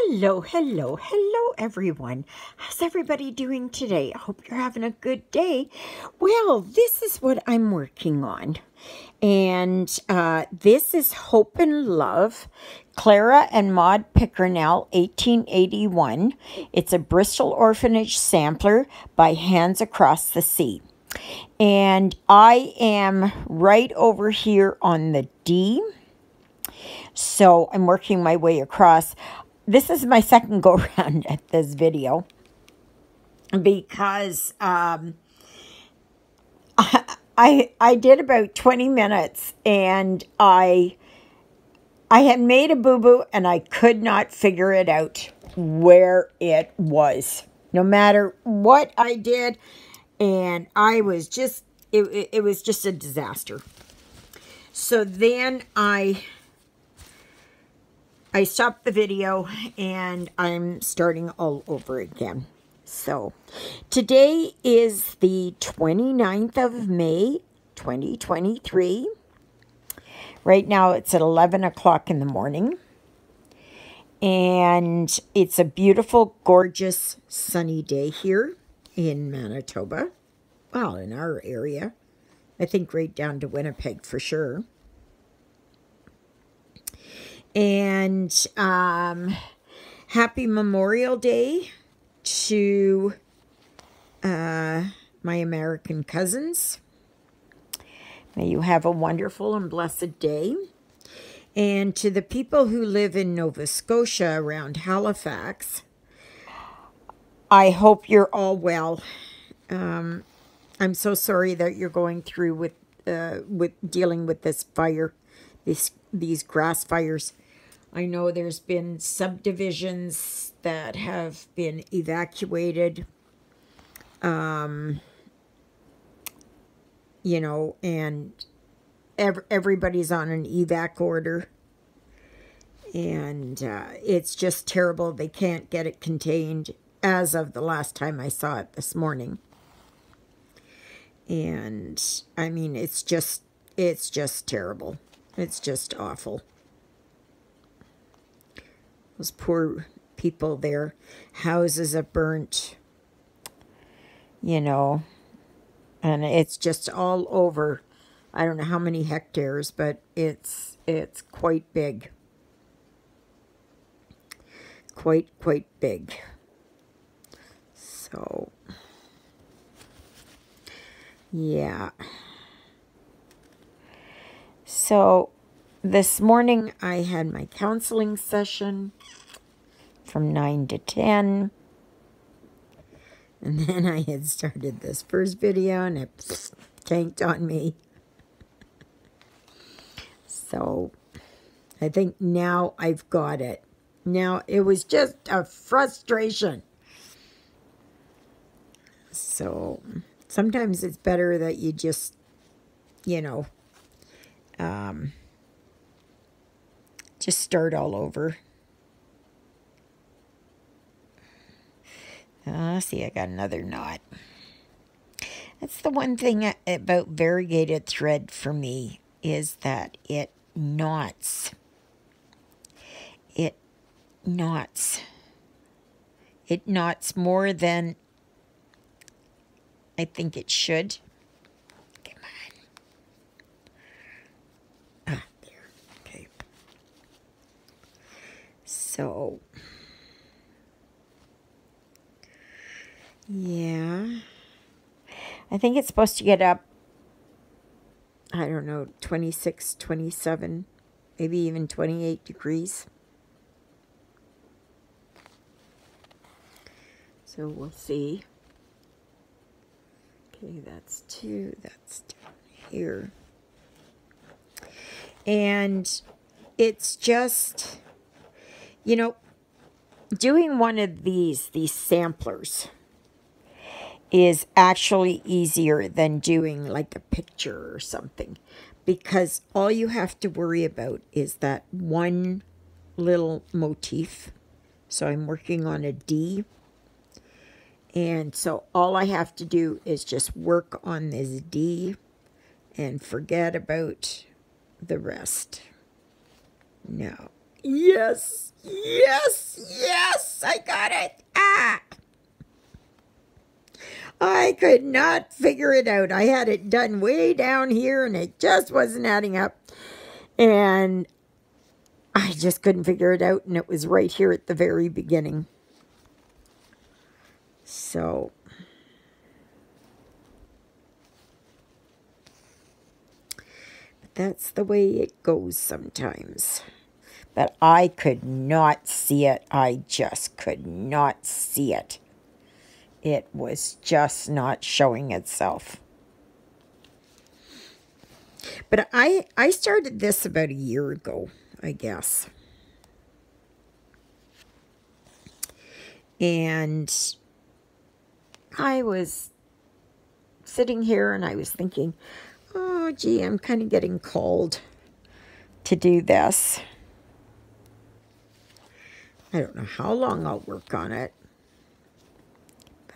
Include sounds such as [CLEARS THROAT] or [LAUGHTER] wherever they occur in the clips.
Hello, hello, hello, everyone. How's everybody doing today? I hope you're having a good day. Well, this is what I'm working on. And uh, this is Hope and Love, Clara and Maud Pickernell, 1881. It's a Bristol Orphanage sampler by Hands Across the Sea. And I am right over here on the D. So I'm working my way across this is my second go round at this video because um, [LAUGHS] I I did about 20 minutes and I I had made a boo-boo and I could not figure it out where it was. No matter what I did and I was just it, it was just a disaster. So then I I stopped the video and I'm starting all over again. So, today is the 29th of May, 2023. Right now it's at 11 o'clock in the morning. And it's a beautiful, gorgeous, sunny day here in Manitoba. Well, in our area. I think right down to Winnipeg for sure. And um, happy Memorial Day to uh, my American cousins. May you have a wonderful and blessed day. And to the people who live in Nova Scotia around Halifax, I hope you're all well. Um, I'm so sorry that you're going through with uh, with dealing with this fire, these these grass fires. I know there's been subdivisions that have been evacuated. Um, you know, and ev everybody's on an evac order. And uh, it's just terrible. They can't get it contained as of the last time I saw it this morning. And I mean, it's just, it's just terrible. It's just awful. Those poor people, their houses are burnt, you know, and it's just all over. I don't know how many hectares, but it's it's quite big. Quite, quite big. So, yeah. So, this morning I had my counseling session from 9 to 10. And then I had started this first video and it tanked on me. So I think now I've got it. Now it was just a frustration. So sometimes it's better that you just, you know, um, just start all over. See, I got another knot. That's the one thing about variegated thread for me is that it knots. It knots. It knots more than I think it should. Come on. Ah, there. Okay. So, yeah. I think it's supposed to get up, I don't know, 26, 27, maybe even 28 degrees. So we'll see. Okay, that's two. That's down here. And it's just you know, doing one of these, these samplers, is actually easier than doing like a picture or something because all you have to worry about is that one little motif. So I'm working on a D. And so all I have to do is just work on this D and forget about the rest. Now, Yes, yes, yes, I got it. Ah. I could not figure it out. I had it done way down here and it just wasn't adding up. And I just couldn't figure it out and it was right here at the very beginning. So that's the way it goes sometimes. But I could not see it. I just could not see it it was just not showing itself. But I I started this about a year ago, I guess. And I was sitting here and I was thinking, oh, gee, I'm kind of getting cold to do this. I don't know how long I'll work on it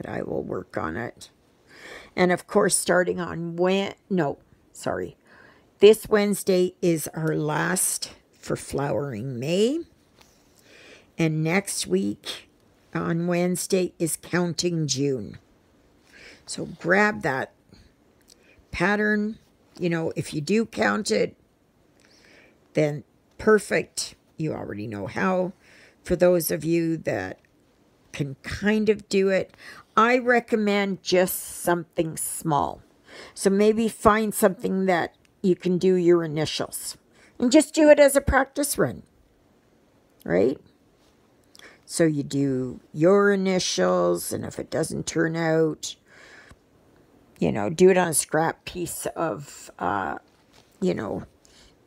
but I will work on it. And of course, starting on when, no, sorry. This Wednesday is our last for flowering May. And next week on Wednesday is counting June. So grab that pattern. You know, if you do count it, then perfect. You already know how. For those of you that can kind of do it, I recommend just something small. So maybe find something that you can do your initials and just do it as a practice run, right? So you do your initials, and if it doesn't turn out, you know, do it on a scrap piece of, uh, you know,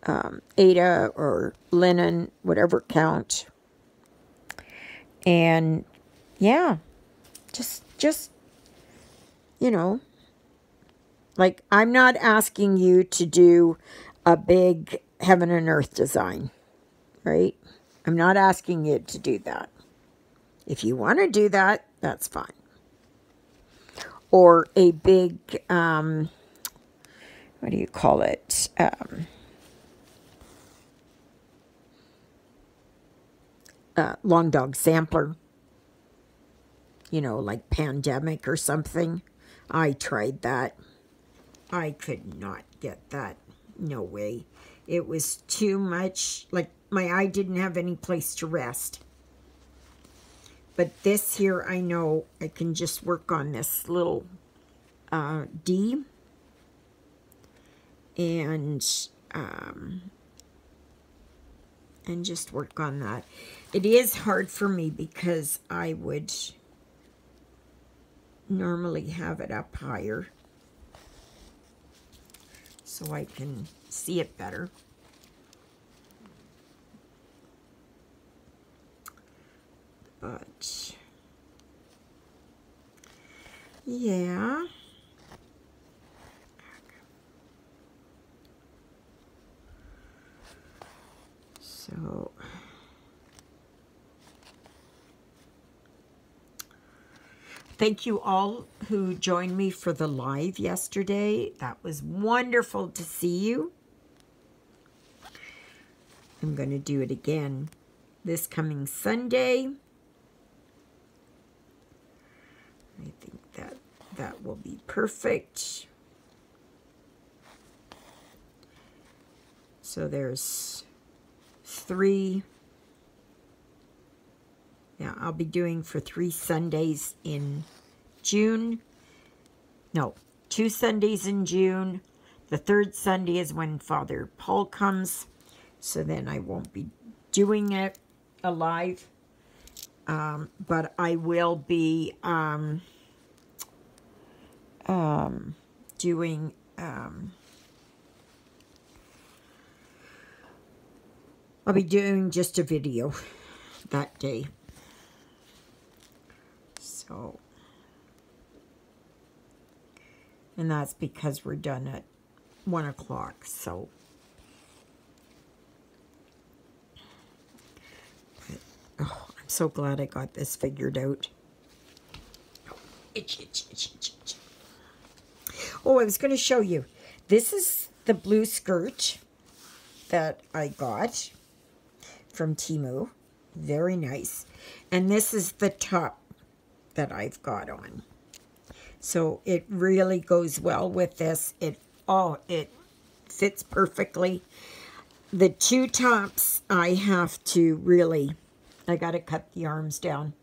um, Aida or linen, whatever count. And yeah, just just, you know, like I'm not asking you to do a big heaven and earth design, right? I'm not asking you to do that. If you want to do that, that's fine. Or a big, um, what do you call it? Um, uh, long dog sampler you know, like pandemic or something. I tried that. I could not get that. No way. It was too much. Like, my eye didn't have any place to rest. But this here, I know I can just work on this little uh, D. And, um, and just work on that. It is hard for me because I would normally have it up higher so I can see it better. But, yeah. Thank you all who joined me for the live yesterday. That was wonderful to see you. I'm going to do it again this coming Sunday. I think that that will be perfect. So there's three yeah, I'll be doing for three Sundays in June. No, two Sundays in June. The third Sunday is when Father Paul comes. So then I won't be doing it alive. Um, but I will be um, um, doing... Um, I'll be doing just a video that day. So, and that's because we're done at 1 o'clock, so. But, oh, I'm so glad I got this figured out. itch, itch, itch. Oh, I was going to show you. This is the blue skirt that I got from Temu. Very nice. And this is the top that I've got on. So it really goes well with this. It oh, it fits perfectly. The two tops I have to really I got to cut the arms down.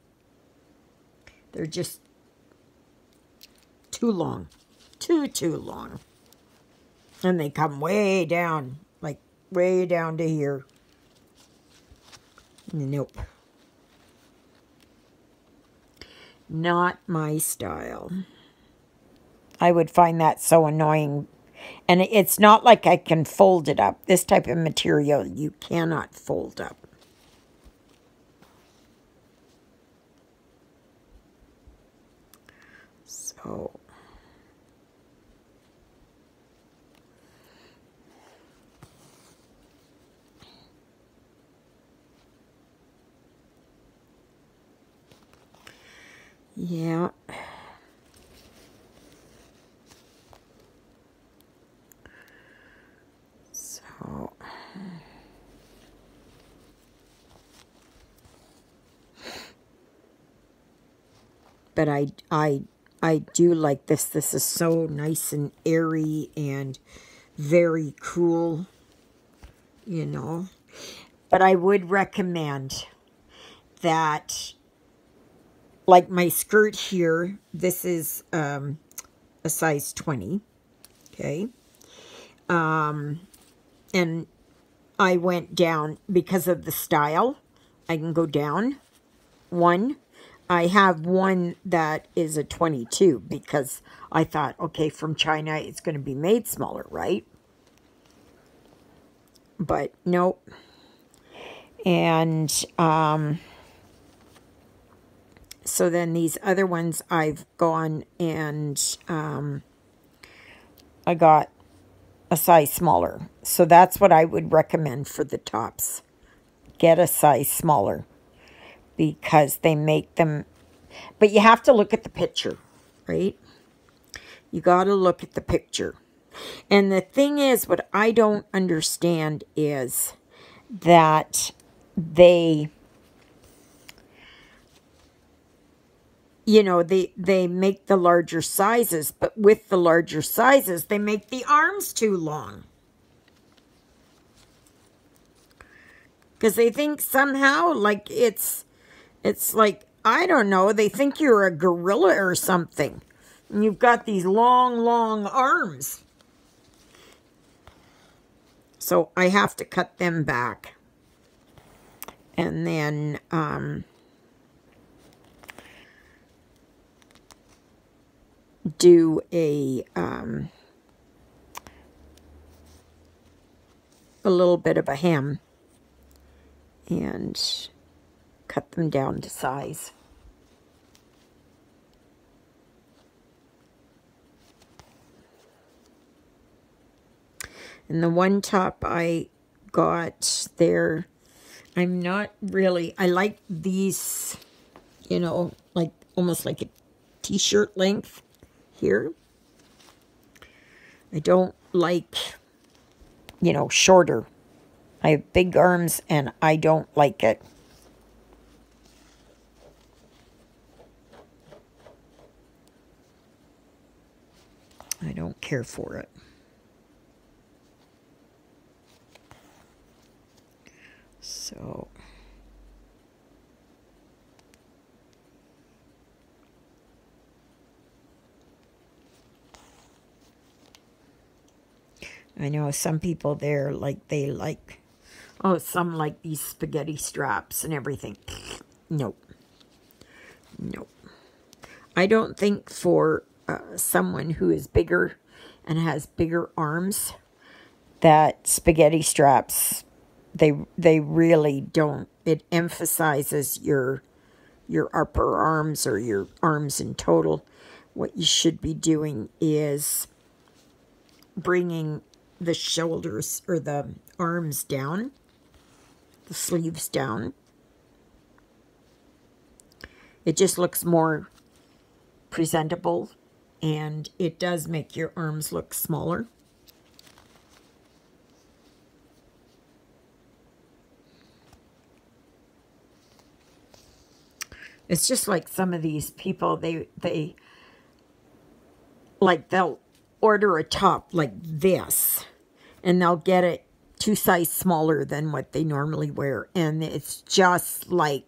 They're just too long. Too, too long. And they come way down, like way down to here. Nope. Not my style. I would find that so annoying. And it's not like I can fold it up. This type of material you cannot fold up. So Yeah. So. But I, I, I do like this. This is so nice and airy and very cool, you know. But I would recommend that like my skirt here, this is um, a size 20, okay? Um, and I went down because of the style. I can go down one. I have one that is a 22 because I thought, okay, from China, it's going to be made smaller, right? But nope. And, um, so then these other ones I've gone and um, I got a size smaller. So that's what I would recommend for the tops. Get a size smaller because they make them, but you have to look at the picture, right? You got to look at the picture. And the thing is, what I don't understand is that they you know, they, they make the larger sizes, but with the larger sizes, they make the arms too long. Because they think somehow, like, it's, it's like, I don't know, they think you're a gorilla or something. And you've got these long, long arms. So I have to cut them back. And then, um, do a um, a little bit of a hem and cut them down to size. And the one top I got there, I'm not really, I like these, you know, like almost like a t-shirt length here. I don't like, you know, shorter. I have big arms and I don't like it. I don't care for it. So... I know some people there, like, they like, oh, some like these spaghetti straps and everything. Nope. Nope. I don't think for uh, someone who is bigger and has bigger arms that spaghetti straps, they, they really don't. It emphasizes your, your upper arms or your arms in total. What you should be doing is bringing the shoulders or the arms down, the sleeves down. It just looks more presentable and it does make your arms look smaller. It's just like some of these people, they, they, like they'll order a top like this and they'll get it two size smaller than what they normally wear. And it's just like,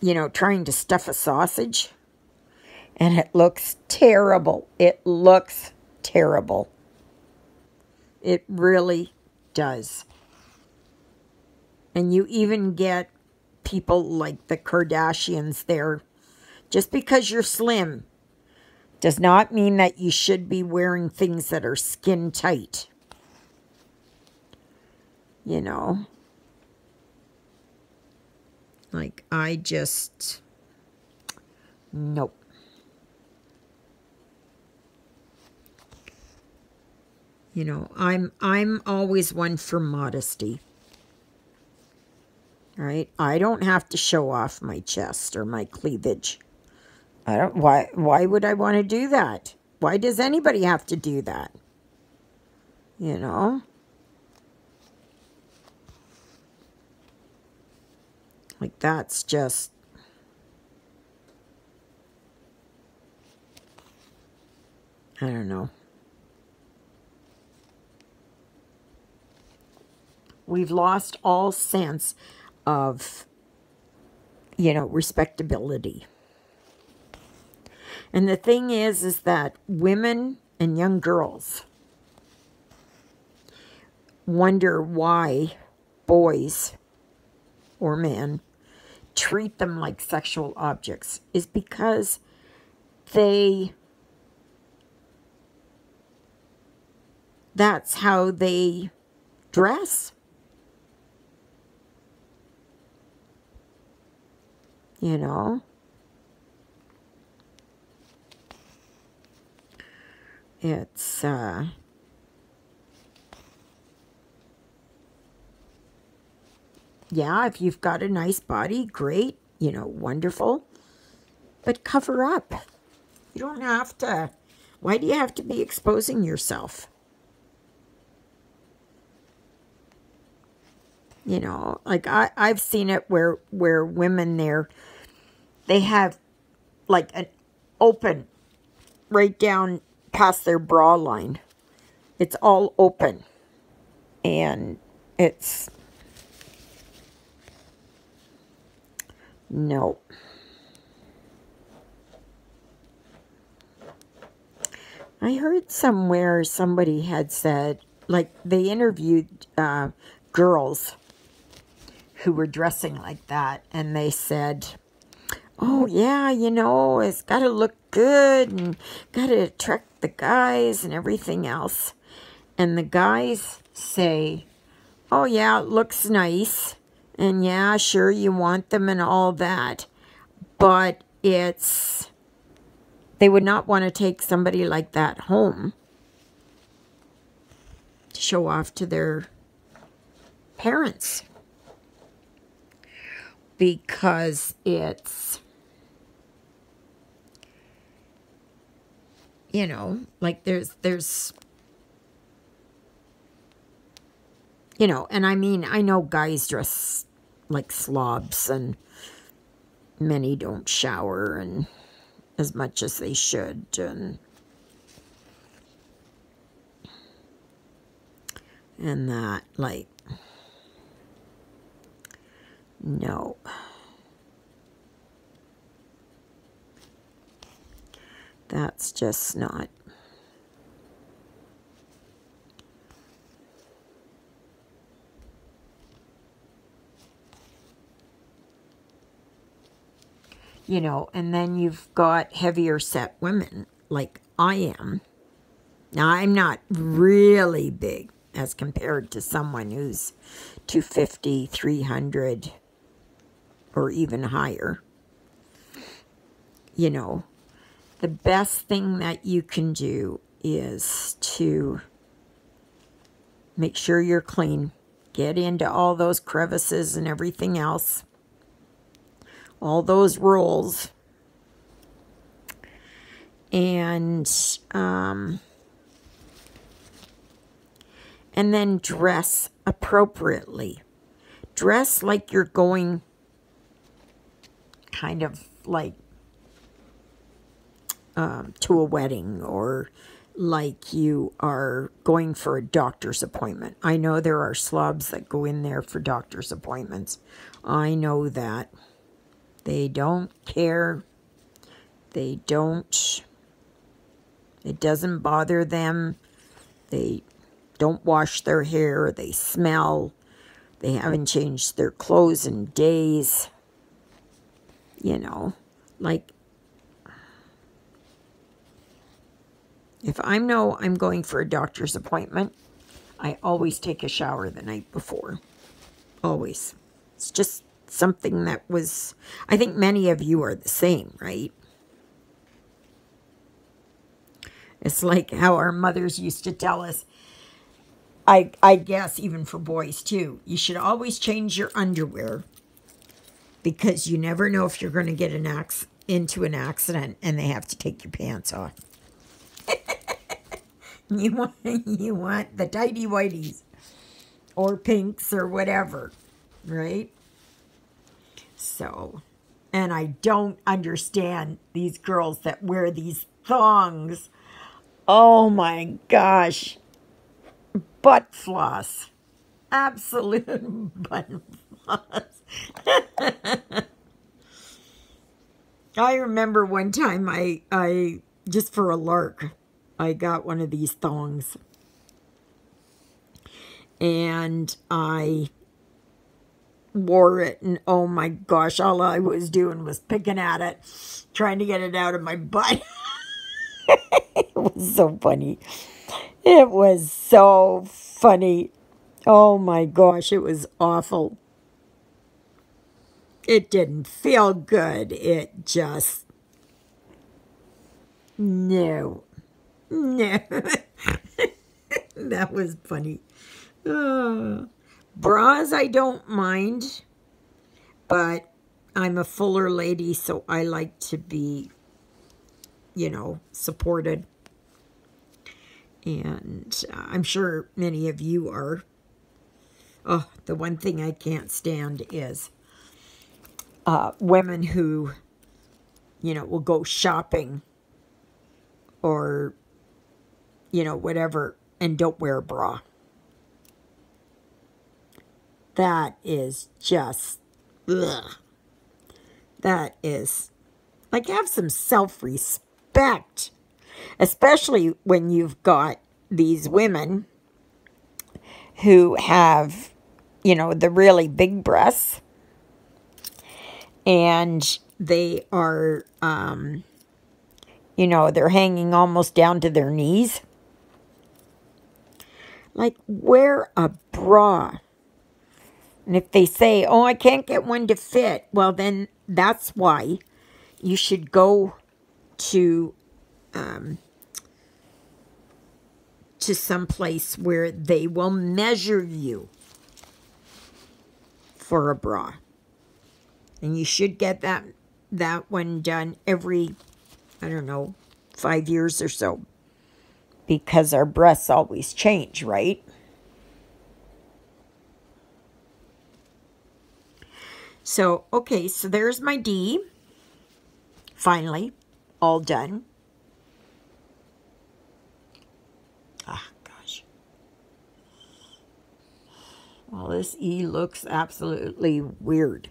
you know, trying to stuff a sausage. And it looks terrible. It looks terrible. It really does. And you even get people like the Kardashians there. Just because you're slim does not mean that you should be wearing things that are skin tight. You know? Like, I just. Nope. You know, I'm I'm always one for modesty. Right? I don't have to show off my chest or my cleavage. I don't why why would I want to do that? Why does anybody have to do that? You know? Like that's just I don't know. We've lost all sense of, you know, respectability. And the thing is, is that women and young girls wonder why boys or men treat them like sexual objects is because they that's how they dress you know. It's, uh, yeah, if you've got a nice body, great, you know, wonderful. But cover up. You don't have to. Why do you have to be exposing yourself? You know, like I, I've seen it where where women there they have like an open right down past their bra line. It's all open. And it's no. I heard somewhere somebody had said, like, they interviewed uh, girls who were dressing like that, and they said, oh yeah, you know, it's got to look good and got to attract the guys and everything else. And the guys say, oh yeah, it looks nice. And yeah, sure, you want them and all that. But it's, they would not want to take somebody like that home to show off to their parents because it's you know, like there's there's you know, and I mean, I know guys dress like slobs and many don't shower and as much as they should and and that like no That's just not. You know, and then you've got heavier set women like I am. Now, I'm not really big as compared to someone who's 250, 300, or even higher. You know, the best thing that you can do is to make sure you're clean. Get into all those crevices and everything else. All those rolls. And, um, and then dress appropriately. dress like you're going kind of like um, to a wedding or like you are going for a doctor's appointment. I know there are slobs that go in there for doctor's appointments. I know that. They don't care. They don't. It doesn't bother them. They don't wash their hair. They smell. They haven't changed their clothes in days. You know, like if I know I'm going for a doctor's appointment, I always take a shower the night before. Always. It's just something that was, I think many of you are the same, right? It's like how our mothers used to tell us, I, I guess even for boys too, you should always change your underwear because you never know if you're going to get an ax into an accident and they have to take your pants off. [LAUGHS] you want you want the tidy whities or pinks or whatever, right? So, and I don't understand these girls that wear these thongs. Oh my gosh. Butt floss. Absolute [LAUGHS] butt floss. [LAUGHS] I remember one time I I just for a lark I got one of these thongs. And I wore it and oh my gosh, all I was doing was picking at it, trying to get it out of my butt. [LAUGHS] it was so funny. It was so funny. Oh my gosh, it was awful. It didn't feel good. It just, no. No. [LAUGHS] that was funny. Uh, bras, I don't mind, but I'm a fuller lady, so I like to be, you know, supported. And I'm sure many of you are. Oh, the one thing I can't stand is uh, women who, you know, will go shopping or you know, whatever, and don't wear a bra. That is just, ugh. That is, like, have some self-respect. Especially when you've got these women who have, you know, the really big breasts. And they are, um, you know, they're hanging almost down to their knees. Like, wear a bra. And if they say, oh, I can't get one to fit, well, then that's why you should go to um, to some place where they will measure you for a bra. And you should get that that one done every, I don't know, five years or so because our breasts always change, right? So, okay, so there's my D. Finally, all done. Ah, gosh. Well, this E looks absolutely weird.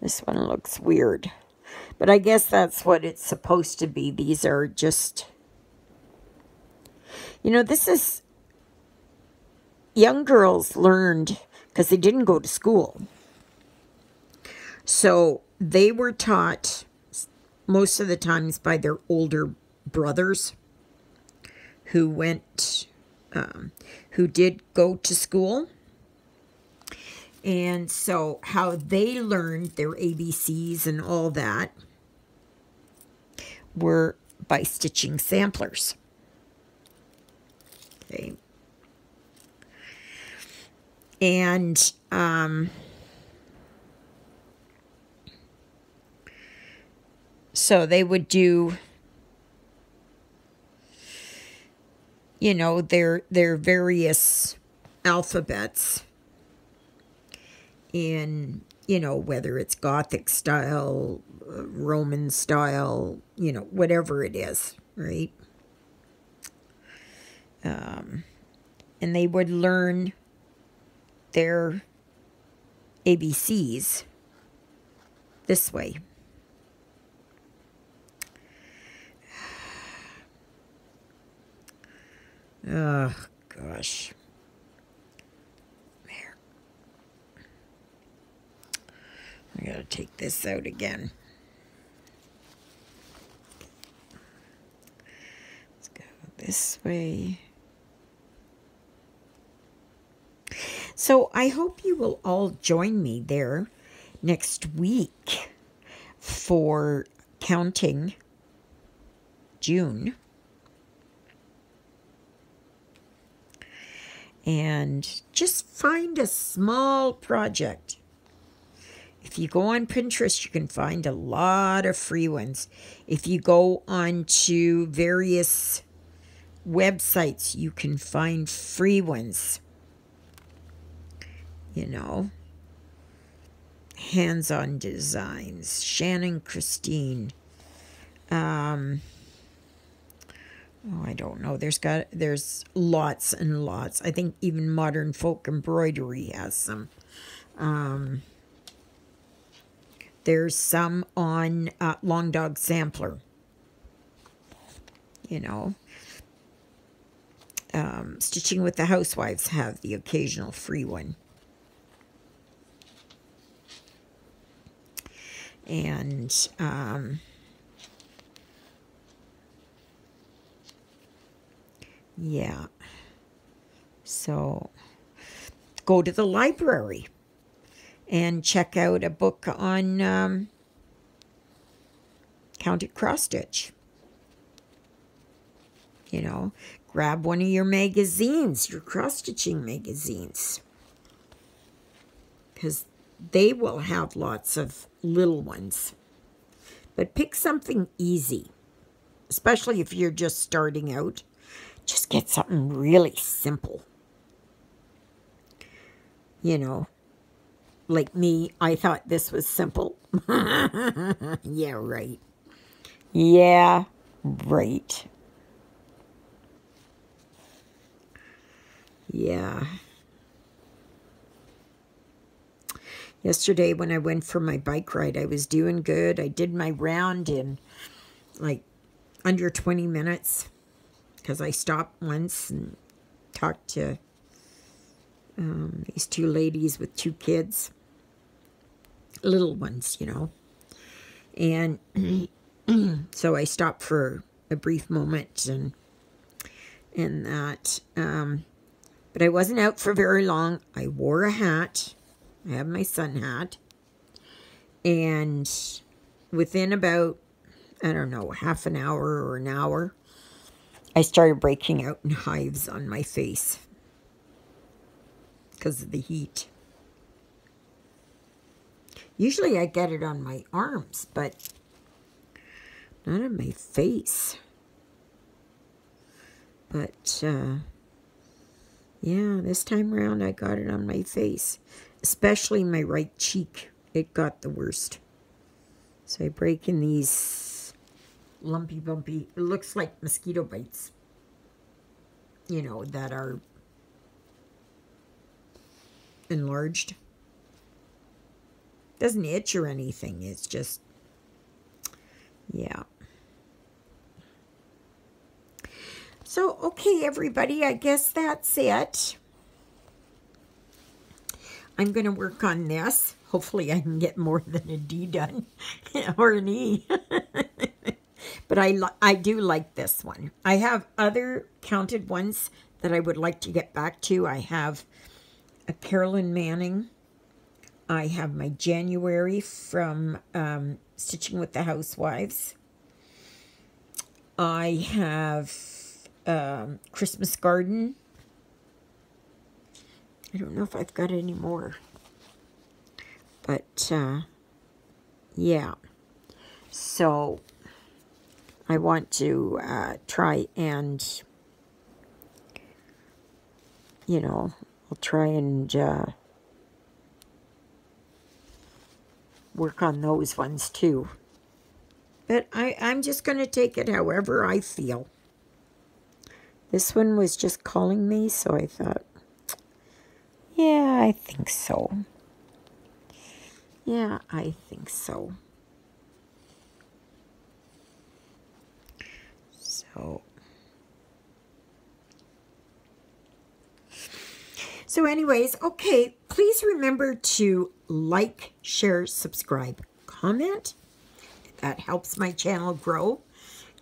This one looks weird. But I guess that's what it's supposed to be. These are just, you know, this is, young girls learned, because they didn't go to school. So they were taught most of the times by their older brothers who went, um, who did go to school. And so how they learned their ABCs and all that were by stitching samplers. Okay. And um, so they would do you know their their various alphabets in, you know, whether it's Gothic style, uh, Roman style, you know, whatever it is, right? Um, and they would learn their ABCs this way. [SIGHS] Oh, gosh. I gotta take this out again. Let's go this way. So I hope you will all join me there next week for counting June. And just find a small project. If you go on Pinterest, you can find a lot of free ones. If you go on to various websites, you can find free ones. You know, hands on designs, Shannon Christine. Um, oh, I don't know. There's got there's lots and lots. I think even Modern Folk Embroidery has some. Um, there's some on uh, Long Dog Sampler. You know, um, Stitching with the Housewives have the occasional free one. And um, yeah. So go to the library and check out a book on um, counted cross stitch. You know, grab one of your magazines, your cross stitching magazines, because they will have lots of little ones. But pick something easy, especially if you're just starting out. Just get something really simple. You know, like me, I thought this was simple. [LAUGHS] yeah, right. Yeah, right. Yeah. Yesterday, when I went for my bike ride, I was doing good. I did my round in like under 20 minutes because I stopped once and talked to um, these two ladies with two kids, little ones, you know. And [CLEARS THROAT] so I stopped for a brief moment and and that. Um, but I wasn't out for very long. I wore a hat I have my sun hat. And within about, I don't know, half an hour or an hour, I started breaking out in hives on my face because of the heat. Usually I get it on my arms, but not on my face. But, uh, yeah, this time around I got it on my face especially my right cheek. It got the worst. So I break in these lumpy, bumpy, it looks like mosquito bites, you know, that are enlarged. Doesn't itch or anything. It's just, yeah. So, okay, everybody, I guess that's it. I'm going to work on this. Hopefully I can get more than a D done [LAUGHS] or an E. [LAUGHS] but I, I do like this one. I have other counted ones that I would like to get back to. I have a Carolyn Manning. I have my January from um, Stitching with the Housewives. I have um, Christmas Garden I don't know if I've got any more. But, uh, yeah. So, I want to uh, try and, you know, I'll try and uh, work on those ones too. But I, I'm just going to take it however I feel. This one was just calling me, so I thought, yeah, I think so. Yeah, I think so. So, so anyways, okay, please remember to like, share, subscribe, comment. That helps my channel grow.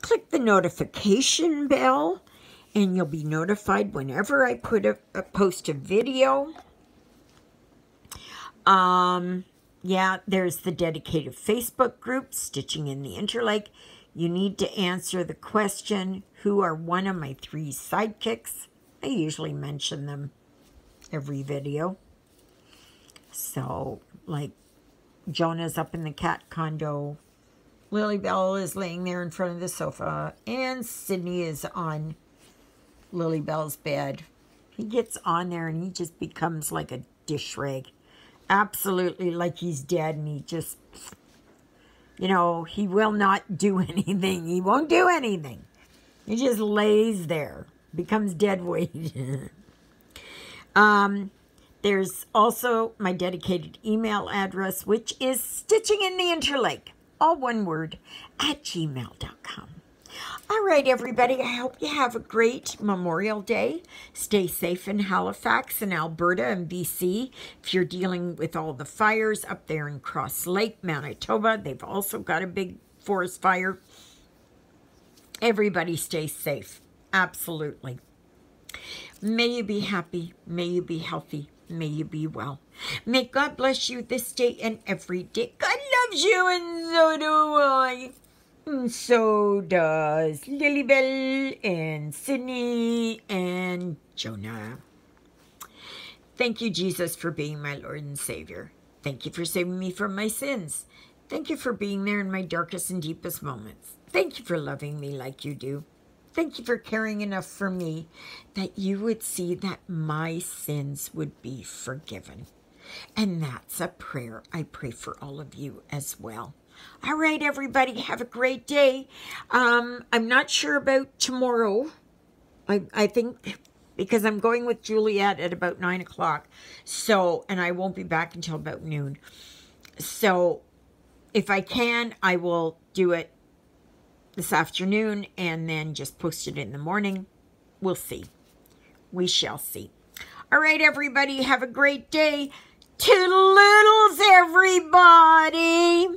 Click the notification bell and you'll be notified whenever I put a, a post a video. Um, yeah, there's the dedicated Facebook group, Stitching in the Interlake. You need to answer the question, who are one of my three sidekicks? I usually mention them every video. So, like, Jonah's up in the cat condo. Lily Bell is laying there in front of the sofa. And Sydney is on Lily Bell's bed. He gets on there and he just becomes like a dish rag absolutely like he's dead and he just, you know, he will not do [LAUGHS] anything. He won't do anything. He just lays there, becomes dead weight. [LAUGHS] um, there's also my dedicated email address, which is stitching in the interlake, all one word, at gmail.com. All right, everybody, I hope you have a great Memorial Day. Stay safe in Halifax and Alberta and BC. If you're dealing with all the fires up there in Cross Lake, Manitoba, they've also got a big forest fire. Everybody stay safe. Absolutely. May you be happy. May you be healthy. May you be well. May God bless you this day and every day. God loves you and so do I. And so does Lilybell and Sydney and Jonah. Thank you, Jesus, for being my Lord and Savior. Thank you for saving me from my sins. Thank you for being there in my darkest and deepest moments. Thank you for loving me like you do. Thank you for caring enough for me that you would see that my sins would be forgiven. And that's a prayer I pray for all of you as well. All right, everybody, have a great day. Um, I'm not sure about tomorrow. I, I think because I'm going with Juliet at about 9 o'clock. So, and I won't be back until about noon. So, if I can, I will do it this afternoon and then just post it in the morning. We'll see. We shall see. All right, everybody, have a great day. Toodle-oodles, everybody.